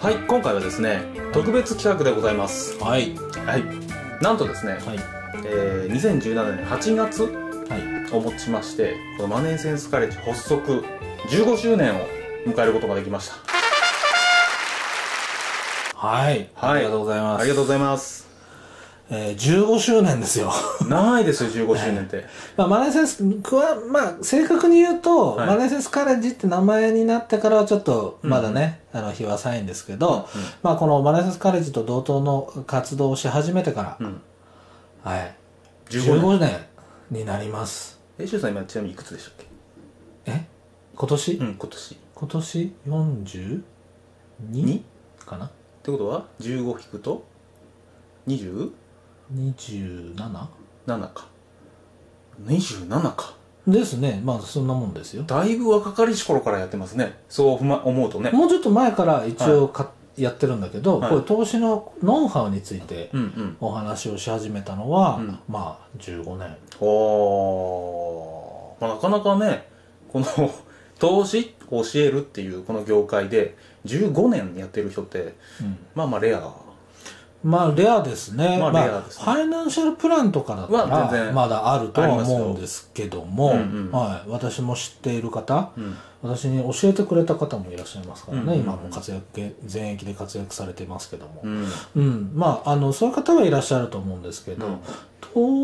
はい今回はですね特別企画でございます。はい。はい。なんとですね、はい。えー、2017年8月はい。をもちましてこのマネーセンスカレッジ発足15周年を迎えることができました。はい、はい。ありがとうございます。ありがとうございますえー、15周年ですよ。長いですよ15周年って、まあ、マネーセンスくは、まあ、正確に言うと、はい。マネーセンスカレッジって名前になってからはちょっとまだね、あの日は浅いんですけど、うん。まあ、このマネーセンスカレッジと同等の活動をし始めてから、うん。はい、15 15年。になります。えしゅうさん今ちなみにいくつでしたっけ？え？今年、うん今年。今年？42? にかな？ってことは15引くと？27? 27? か。27か。ですね。まあそんなもんですよ。だいぶ若かりし頃からやってますね。そうふま思うとね。もうちょっと前から一応か、やってるんだけど、はい。これ投資のノウハウについてうんうん。お話をし始めたのは、うん。まあ15年。おー。まあ、なかなかねこの 投資を教えるっていうこの業界で15年やってる人ってうん。まあまあレアまあレアですね。まあレアですね。ファイナンシャルプランとかだったらまだあるとは思うんですけども、うんうんはい、私も知っている方、うん。私に教えてくれた方もいらっしゃいますからね、うんうんうん。今も活躍全域で活躍されてますけども、うん。うん。まああのそういう方はいらっしゃると思うんですけど、うん。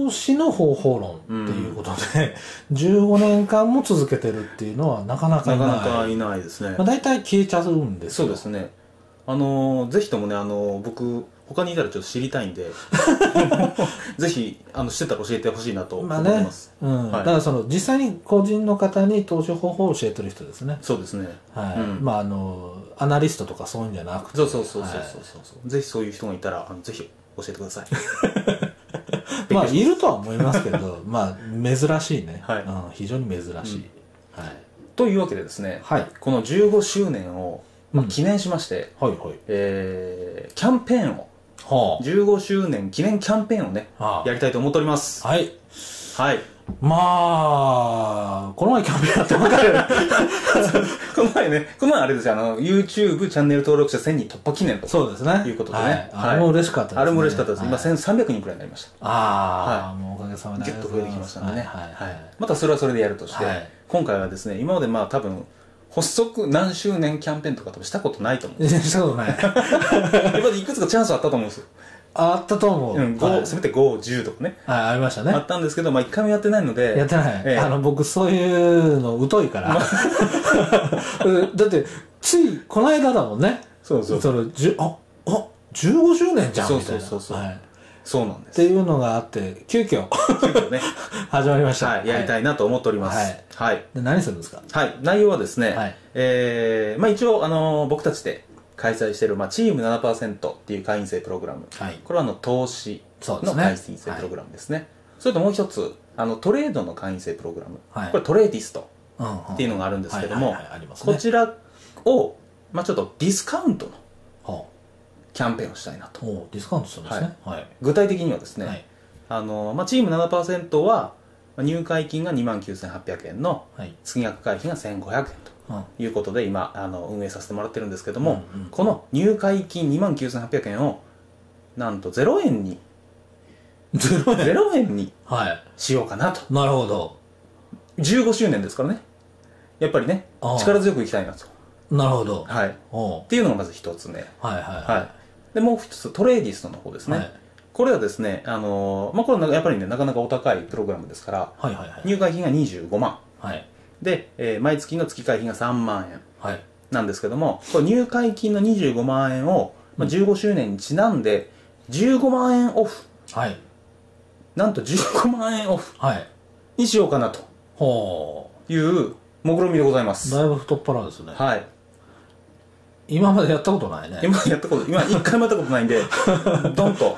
投資の方法論っていうことで、15年間も続けてるっていうのはなかなかいない。なかなかいないですね。まあ、大体消えちゃうんですよ。そうですね。あのーぜひともねあのー僕他にいたらちょっと知りたいんで ぜひあの知ってたら教えてほしいなと思まあねいます、、うん。はい。だからその実際に個人の方に投資方法を教えてる人ですね。そうですね。はい、うん。まああのアナリストとかそういうんじゃなくて。そうそうそうそうそうはいぜひそういう人がいたらあのぜひ教えてください。まあいるとは思いますけど まあ珍しいね、はい。うん、非常に珍しい、はい、というわけでですね、はい。この15周年を、まあうん。記念しまして、はいはい。えーキャンペーンをは15周年記念キャンペーンをねあ、はあ。やりたいと思っております。はい。はい。まあこの前キャンペーンやって分かる この前ねこの前あれですよ。あの YouTube チャンネル登録者1000人突破記念とそうですね。いうことでね。はい、はいあれも嬉しかったです、ね、あれも嬉しかったです、はい。今1300人くらいになりました。ああ、もうおかげさまで。ギュッと増えてきましたね、はいはい。はい。またそれはそれでやるとして、はい。今回はですね今までまあ多分発足何周年キャンペーンとか多分したことないと思うしたことない 今までいくつかチャンスあったと思うんですよ、あったと思う、うん、はい。5せめて510とかね。はい、ありましたね。あったんですけど、まあ、一回もやってないので。やってない、ええ。あの僕そういうの疎いから、だってついこの間だもんね。そうそう。そのじゅああ15周年じゃんそうみたいな。そうそうそうはい、っそうなんです。ていうのがあって急遽急遽ね、始まりました、はい、やりたいなと思っております。はい。はい、で何するんですか？はい。内容はですね、はい。えーまあ、一応、あのー僕たちで開催している、まあ、チーム7%っていう会員制プログラム、はい。これはあの投資のそうですね。会員制プログラムですね。それともう一つあのトレードの会員制プログラム、はい。これトレーディストうんうん。っていうのがあるんですけども、はいはいはいありますね。こちらを、まあ、ちょっとディスカウントのはキャンペーンをしたいなとディスカウントするんですね。はい。具体的にはですね、はい。あのまあ、チーム7%はまあ入会金が2万9800円のはい。月額会費が1500円とうん。いうことで今あの運営させてもらってるんですけども、うんうんこの入会金2万9800円をなんと0円にゼロ円？0円にはい。しようかなと。なるほど。15周年ですからね。やっぱりね力強くいきたいなと。なるほど。はい。っていうのがまず一つ目。はいはい。はいでもう一つトレーディストの方ですね、はい。これはですねあのーまあこれはやっぱりねなかなかお高いプログラムですからはいはいはい。入会金が25万。はい。で、えー毎月の月会費が3万円。はい。なんですけどもこれ入会金の25万円を、まあ、15周年にちなんで15万円オフ。はい。なんと15万円オフはい。にしようかなとほいう目論見でございまうす。だいぶ太っ腹ですね。はい今までやったことないね。今やったこと今一回もやったことないんで ドンと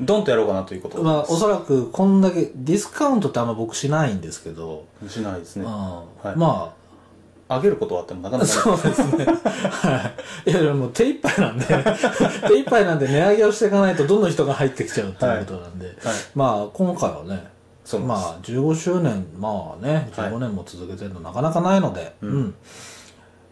ドンとやろうかなということ。でまあおそらくこんだけディスカウントってあんま僕しないんですけど、しないですね。うん。い。ま上げることはあってもなかあなか。そうですね。はい。いやいやもう手一杯なんで。手一杯なんで値上げをしていかないとどんどん人が入ってきちゃうっていうことなんで、まあ今回はねまあ15周年まあねはい。15年も続けてるのなかなかないので、ん。うん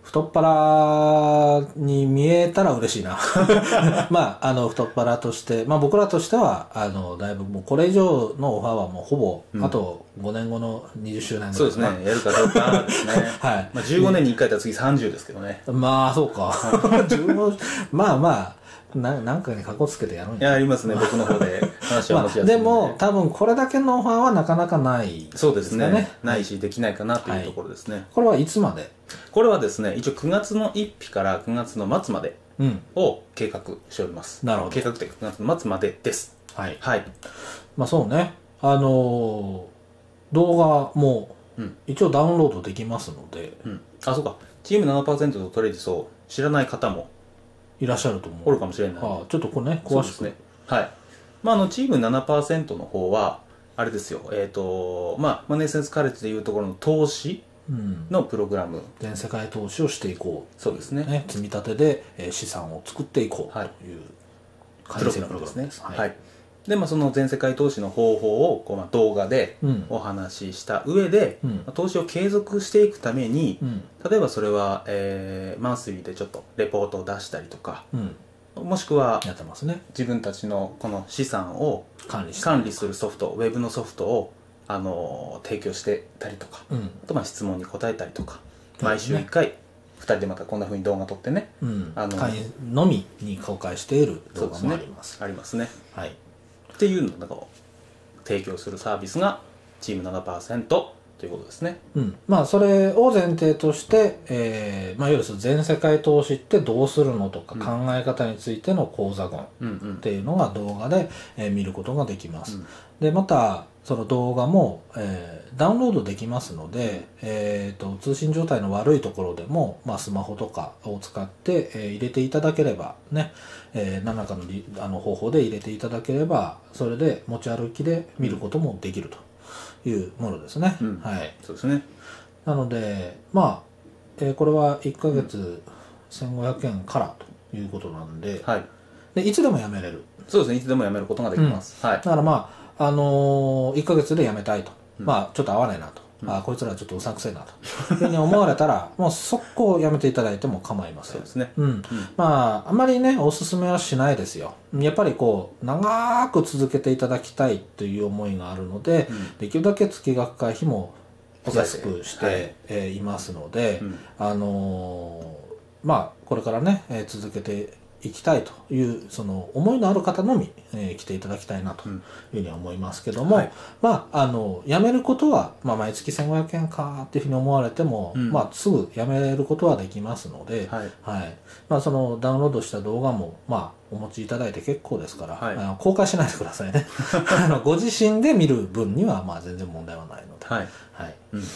太っ腹に見えたら嬉しいな。まあ、あの、太っ腹として、まあ僕らとしては、あの、だいぶもうこれ以上のオファーはもうほぼ、あと5年後の20周年ぐらいそうですね。やるかどうかですね。はいまあ、15年に1回だったら次30ですけどね。まあ、そうか。15まあまあ、ななんかにかこつけてやるんいや、ありますね。僕の方で話はまあ、持ちやすいんでも、多分これだけのオファーはなかなかない、そうですね。ねないし、できないかなというところですね。これはいつまで？これはですね、一応9月の1日から9月の末までうん。を計画しております。なるほど計画って9月の末までです。はい。はい。まあそうね。あのー動画もうん。一応ダウンロードできますので、うん。あ、そうか。チーム7%とトレーディスを知らない方もいらっしゃると思う。おるかもしれない。ああちょっとこれね、詳しく。ね。はい。まあ、あの、チーム7%の方は、あれですよ、えっ、と、まあ、マネーセンスカレッジでいうところの投資うん。のプログラム。全世界投資をしていこう。そうですね。ね、積み立てで、えー資産を作っていこうとはいいうプログラムですね。はい。で、まあ、その全世界投資の方法を、こう、まあ、動画でうんお話しした上で、うんまあ投資を継続していくために、うん。例えばそれは、えーマンスリーでちょっとレポートを出したりとか、うん。もしくはやってますね。自分たちのこの資産を管理するソフト、ウェブのソフトを、あの提供してたりとか、うん。あとまあ質問に答えたりとか、毎週1回、2人でまたこんな風に動画撮ってね、うん。あの会員のみに公開している動画もあります。ありますね。はい。っていうのを提供するサービスがチーム7%ということですね。うん、まあそれを前提として、えーまあ、いわゆる全世界投資ってどうするのとか考え方についての講座群っ。ていうのが動画で、えー見ることができます、うんでまたその動画も、えーダウンロードできますので、えー、と通信状態の悪いところでも、まあ、スマホとかを使って、えー入れていただければね、えー何らかのりあの方法で入れていただければそれで持ち歩きで見ることもできるというものですね、うんはいそうですね。なので、まあ、えーこれは1ヶ月1500円からということなんで、はい。でいつでもやめれる。そうですね。いつでもやめることができます。はいだ。からまあ、あのー、1ヶ月でやめたいと。まあ、ちょっと合わないなと。あこいつらちょっとうさんくせえなと。いうふうに思われたら、もう速攻やめていただいても構いませんそうで。すね。うん。まあ、あまりね、おすすめはしないですよ。やっぱりこう、長く続けていただきたいという思いがあるので、できるだけ月額会費も安くして、はいえーいますので、うんあのーまあ、これからね、えー続けていきたいという、その思いのある方のみ、えー来ていただきたいなというふうには思いますけども、はいまあ、あの、辞めることは、まあ、毎月1500円かっていうふうに思われても、うんまあ、すぐ辞めることはできますので、はいはい。まあ、そのダウンロードした動画も、まあ、お持ちいただいて結構ですから、はいあの公開しないでくださいね。あのご自身で見る分には、まあ、全然問題はないので。はい。はい。うん。で、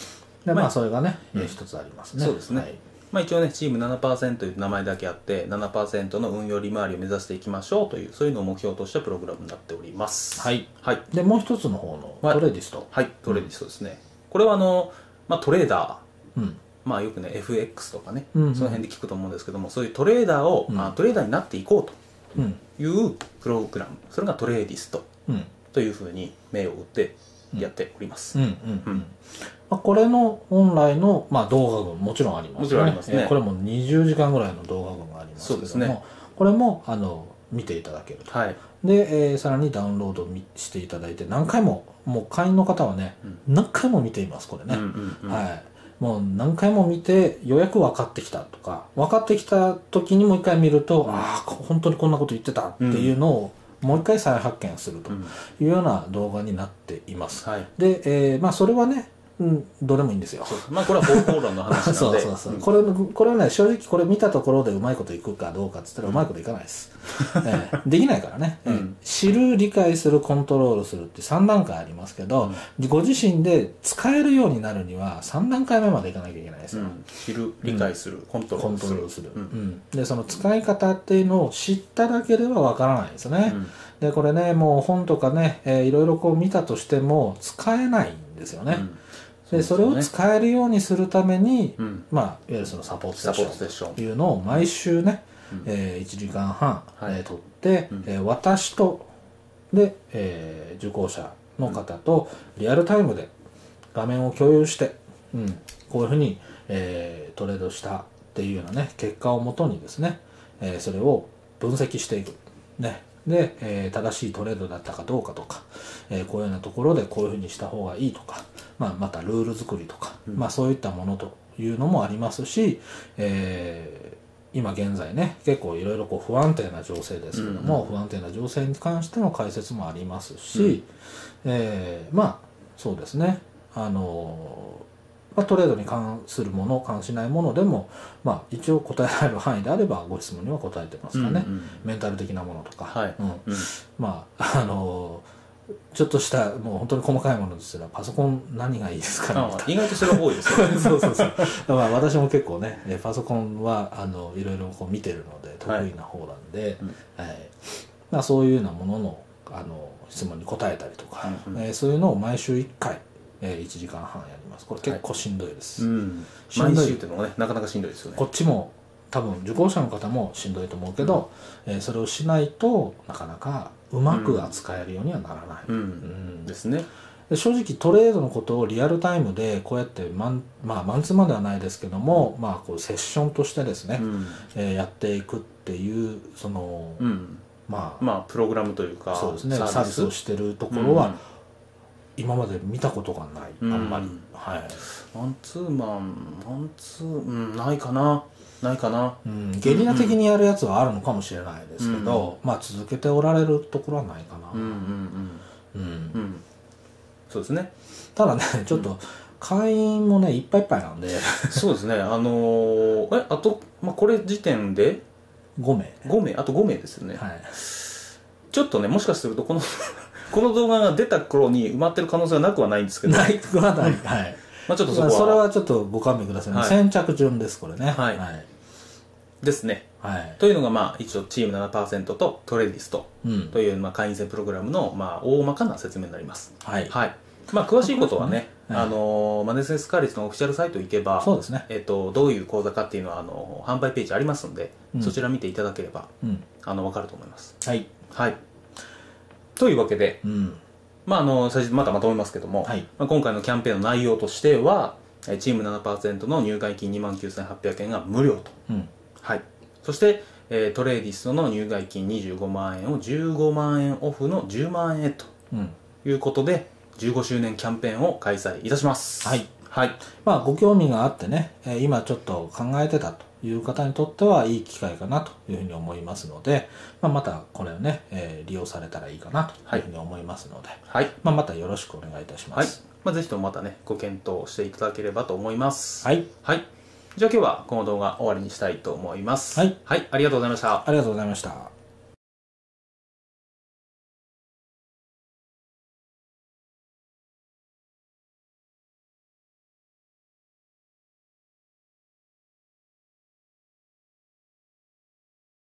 まあまあ、それがね、うんえー一つありますね。そうですねはいまあ一応ね、チーム7%という名前だけあって、7%の運用利回りを目指していきましょうという、そういうのを目標としたプログラムになっております。はい。はい。で、もう一つの方のはいトレーディスト。はい。トレーディストですね。これはあの、まあトレーダー、うん。まあよくね、FX とかね、うんうんその辺で聞くと思うんですけども、そういうトレーダーを、うんあトレーダーになっていこううん。というプログラム、それがトレーディストうん。というふうに銘を打ってやっております。うん。うん。ううんん。まあ、これの本来の、まあ、動画群もちろんありますね。もちろんありますねえーこれも20時間ぐらいの動画群がありますけども、そうですねこれも、あの、見ていただけると。はい。で、えーさらにダウンロードみしていただいて、何回も、もう会員の方はね、何回も見ています、これね。うんうんうん。はい。もう何回も見て、ようやく分かってきたとか、分かってきた時にもう一回見ると、ああ、こ本当にこんなこと言ってたっていうのを、もう一回再発見するとうんいうような動画になっています。はい。で、えーまあそれはね、うん、どれもいいんですよ。そう。まあこれは方法論の話なので。そうそうそう。ん。これ、これはね、正直これ見たところでうまいこといくかどうかっつったらうまいこといかないです。えーできないからね、えーうん。知る、理解する、コントロールするって3段階ありますけど、ご自身で使えるようになるには3段階目までいかなきゃいけないですよ。うん。知る、理解する、コントロールする。ううん。ん。でその使い方っていうのを知っただけではわからないですね、うん。でこれねもう本とかね、えーいろいろこう見たとしても使えないんですよね、うんでそれを使えるようにするために、うん。まあいわゆるそのサポートセッション。というのを毎週ね、うん。え1時間半、はい。えー取って、うん。えー私とで、えー受講者の方とリアルタイムで画面を共有して、うん、こういうふうに、えートレードしたっていうようなね結果をもとにですね、えーそれを分析していく。ね。で、えー正しいトレードだったかどうかとか、えーこういうようなところでこういうふうにした方がいいとか、まあ、またルール作りとか、まあ、そういったものというのもありますし、えー今現在ね結構いろいろこう不安定な情勢ですけども、不安定な情勢に関しての解説もありますし、えーまあそうですね。あのーまあ、トレードに関するもの関しないものでも、まあ、一応答えられる範囲であればご質問には答えてますかね、うんうん。メンタル的なものとか、はい。うん。うん。まああのーちょっとしたもう本当に細かいものですらパソコン何がいいですかね。意外とそれは多いですよね。そうそうそう。まあ私も結構ね、えパソコンはあのいろいろこう見てるので得意な方なんで、うん。はい。まあそういうようなもののあの質問に答えたりとか、うんうん。えーそういうのを毎週1回、えー1時間半やります。これ結構しんどいです。うん。しんどい。毎週っていうのがねなかなかしんどいですよね。こっちも多分受講者の方もしんどいと思うけど、えーそれをしないとなかなかうまく扱えるようにはならない。うん、うん。ですね。で正直トレードのことをリアルタイムでこうやってマン,、まあ、マンツーマンではないですけども、まあ、こうセッションとしてですね、うん、えーやっていくっていうその、うん、まあ、まあプログラムというかそうですねサービス？をしてるところうんは今まで見たことがない、うん。あんまり、はいマンツーマンマンツーうんないかなないかな。うん、ゲリラ的にやるやつはあるのかもしれないですけど、まあ続けておられるところはないかな、うんうんうん。うん。うん。そうですね。ただねちょっと会員もねいっぱいいっぱいなんで。そうですね。あのーえあと、まあ、これ時点で？5名。5名。あと5名ですよね、はい。ちょっとねもしかするとこの この動画が出た頃に埋まってる可能性はなくはないんですけど、ないくはない。はい。まあ、ちょっとそこは、まあそれはちょっとご勘弁くださいね、はい。先着順ですこれね。はい。はい、ですね。はい。というのがまあ一応チーム7%とトレディストうん。というまあ会員制プログラムのまあ大まかな説明になります。はい、はい。まあ詳しいことはね、まあのーマネスエスカーリスのオフィシャルサイト行けばそうですね。えっと、どういう講座かっていうのはあの販売ページありますんで、うん。そちら見ていただければうん。あの分かると思います。はい。はい。というわけで、うん。まあ、あの最初またまとめますけども、はい。まあ、今回のキャンペーンの内容としてはえーチーム7%の入会金2万9800円が無料と、うんはい、そして、えートレーディストの入会金25万円を15万円オフの10万円へとうん。いうことで15周年キャンペーンを開催いたします。はい。はい。まあご興味があってね、えー今ちょっと考えてたという方にとってはいい機会かなというふうに思いますので、まあ、またこれをね、えー利用されたらいいかなというふうに思いますので、はい。まあ、またよろしくお願いいたしまはい。す。まあ、ぜひともまたねご検討していただければと思います。はい、はいじゃあ今日はこの動画終わりにしたいと思います。はい、はい、ありがとうございました。ありがとうございました。